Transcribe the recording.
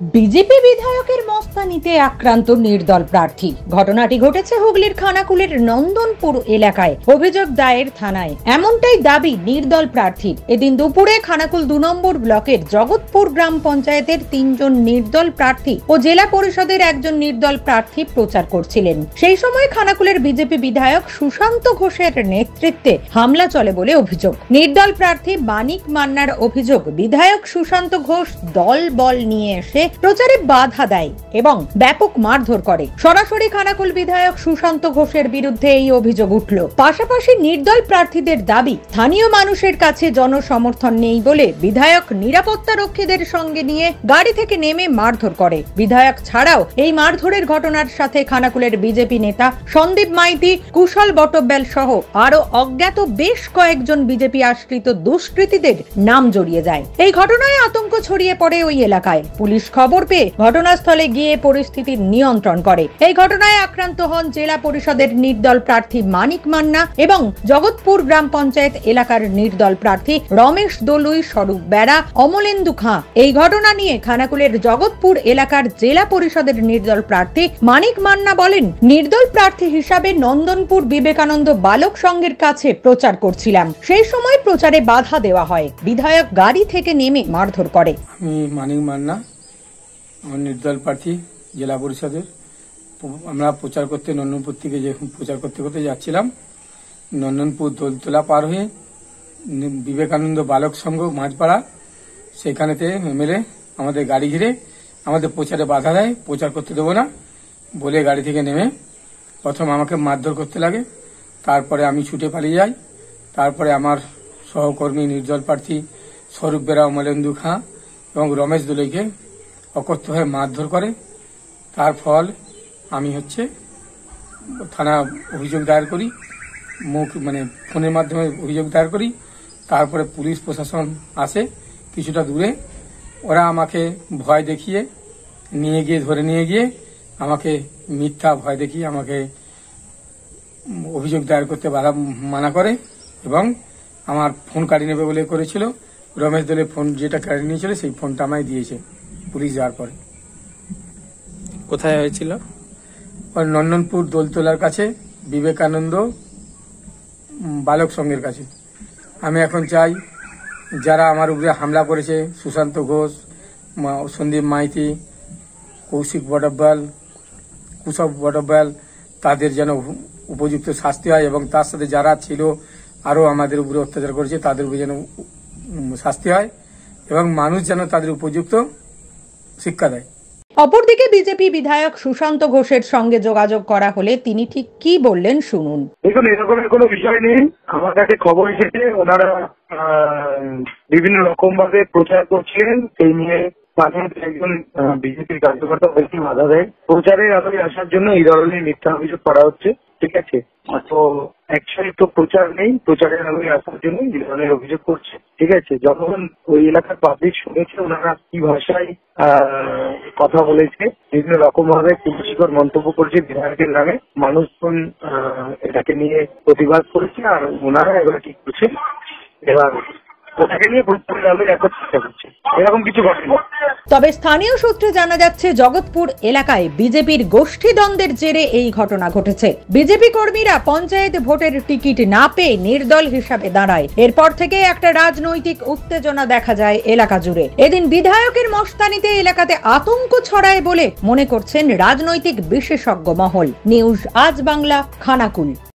BJP বিধায়কের মস্তানিতে আক্রান্ত নির্দল প্রার্থী। ঘটনাটি ঘটেছে হুগলির খানাকুলের নন্দনপুর এলাকায়, অভিযোগ দায়ের থানায়। এমনটাই দাবি নির্দল প্রার্থীর এদিন দুপুরে খানাকুল দু নম্বর ব্লকের জগৎপুর গ্রাম পঞ্চায়েতের তিনজন নির্দল প্রার্থী ও জেলা পরিষদের একজন নির্দল প্রার্থী প্রচার করছিলেন। সেই সময় খানাকুলের বিজেপি বিধায়ক সুশান্ত ঘোষের নেতৃত্বে হামলা চলে বলে অভিযোগ। নির্দল প্রার্থী মানিক মান্নার অভিযোগ, বিধায়ক সুশান্ত ঘোষ দল বল নিয়ে এসে প্রচারে বাধা দেয় এবং ব্যাপক মারধর করে। সরাসরি খানাকুল বিধায়ক সুশান্ত ঘোষের বিরুদ্ধে এই অভিযোগ উঠল। পাশাপাশি নির্দল প্রার্থীদের দাবি, স্থানীয় মানুষের কাছে জনসমর্থন নেই বলে বিধায়ক নিরাপত্তা রক্ষীদের সঙ্গে নিয়ে গাড়ি থেকে নেমে মারধর করে। বিধায়ক ছাড়াও এই মারধরের ঘটনার সাথে খানাকুলের বিজেপি নেতা সন্দীপ মাইতি, কুশল বটব্যাল সহ আরও অজ্ঞাত বেশ কয়েকজন বিজেপি আশ্রিত দুষ্কৃতীদের নাম জড়িয়ে যায়। এই ঘটনায় আতঙ্ক ছড়িয়ে পড়ে ওই এলাকায়। পুলিশ খবর পেয়ে ঘটনাস্থলে গিয়ে পরিস্থিতির নিয়ন্ত্রণ করে। এই ঘটনায় আক্রান্ত হন জেলা পরিষদের নির্দল প্রার্থী মানিক মান্না এবং জগৎপুর গ্রাম পঞ্চায়েত এলাকার নির্দল প্রার্থী রমেশ দলুই, স্বরূপ বেড়া, অমলেন্দু খাঁ। এই ঘটনা নিয়ে খানাকুলের জগৎপুর এলাকার জেলা পরিষদের নির্দল প্রার্থী মানিক মান্না বলেন, নির্দল প্রার্থী হিসাবে নন্দনপুর বিবেকানন্দ বালক সংঘের কাছে প্রচার করছিলাম। সেই সময় প্রচারে বাধা দেওয়া হয়। বিধায়ক গাড়ি থেকে নেমে মারধর করে। আমি মানিক মান্না আমার নির্দল প্রার্থী জেলা পরিষদের আমরা প্রচার করতে, নন্দনপুর থেকে যে প্রচার করতে করতে যাচ্ছিলাম, নন্দনপুর দোলতলা পার হয়ে বিবেকানন্দ বালক সংঘ মাঝপাড়া, সেখানেতে এমএলএ আমাদের গাড়ি ঘিরে আমাদের প্রচারে বাধা দেয়, প্রচার করতে দেবো না, বলে গাড়ি থেকে নেমে প্রথম আমাকে মারধর করতে লাগে, তারপরে আমি ছুটে পালিয়ে যাই, তারপরে আমার সহকর্মী নির্দল প্রার্থী স্বরূপ বেরা অমলেন্দু খাঁ এবং রমেশ দোলইকে অকথ্য হয়ে মারধর করে। তার ফল আমি হচ্ছে থানা অভিযোগ দায়ের করি, মুখ মানে ফোনের মাধ্যমে অভিযোগ দায়ের করি। তারপরে পুলিশ প্রশাসন আসে কিছুটা দূরে। ওরা আমাকে ভয় দেখিয়ে নিয়ে গিয়ে, ধরে নিয়ে গিয়ে আমাকে মিথ্যা ভয় দেখিয়ে আমাকে অভিযোগ দায়ের করতে বাধা মানা করে এবং আমার ফোন কাটি নেবে বলে করেছিল। রমেশ দলের ফোন যেটা কাটি নিয়েছিল সেই ফোনটা আমায় দিয়েছে। পুলিশ যাওয়ার পরে। কোথায় হয়েছিল? নন্দনপুর দোলতলার কাছে বিবেকানন্দ বালক সংঘের কাছে। আমি এখন চাই যারা আমার উপরে হামলা করেছে সুশান্ত ঘোষ সন্দীপ মাইতি কৌশিক বটব্যাল কুশব বটব্যাল তাদের যেন উপযুক্ত শাস্তি হয় এবং তার সাথে যারা ছিল আরও আমাদের উপরে অত্যাচার করেছে তাদের উপরে যেন শাস্তি হয় এবং মানুষ যেন তাদের উপযুক্ত শিক্ষা দেয়। অপরদিকে বিজেপি বিধায়ক সুশান্ত ঘোষের সঙ্গে যোগাযোগ করা হলে তিনি ঠিক কি বললেন শুনুন। দেখুন এরকমের কোনো বিষয় নেই। আমার কাছে খবর এসেছে ওনারা আহ, বিভিন্ন রকম ভাবে প্রচার করছিলেন সেই নিয়ে একজন বিজেপির কার্যকর্তা বলছি বাধা দেয়। প্রচারের আলোয় আসার জন্য এই ধরনের মিথ্যা অভিযোগ করা হচ্ছে। ঠিক আছে? তো অ্যাকচুয়ালি তো প্রচার নেই, প্রচারের আলোয় আসার জন্য এই অভিযোগ করছে। ঠিক আছে, যখন ওই এলাকার পাবলিক শুনেছে, ওনারা কি ভাষায় কথা বলেছে, বিভিন্ন রকম ভাবে কুলশিকর মন্তব্য করছে বিধায়কের নামে, মানুষজন এটাকে নিয়ে প্রতিবাদ করেছে, আর ওনারা এবার ঠিক করছে? এবার তবে স্থানীয় সূত্রে জানা যাচ্ছে, জগৎপুর এলাকায় বিজেপির গোষ্ঠীদ্বন্দ্বের জেরে এই ঘটনা ঘটেছে। বিজেপি কর্মীরা পঞ্চায়েত ভোটের টিকিট না পেয়ে নির্দল হিসাবে দাঁড়ায়। এরপর থেকে একটা রাজনৈতিক উত্তেজনা দেখা যায় এলাকা জুড়ে। এদিন বিধায়কের মস্তানিতে এলাকাতে আতঙ্ক ছড়ায় বলে মনে করছেন রাজনৈতিক বিশেষজ্ঞ মহল। নিউজ আজ বাংলা, খানাকুল।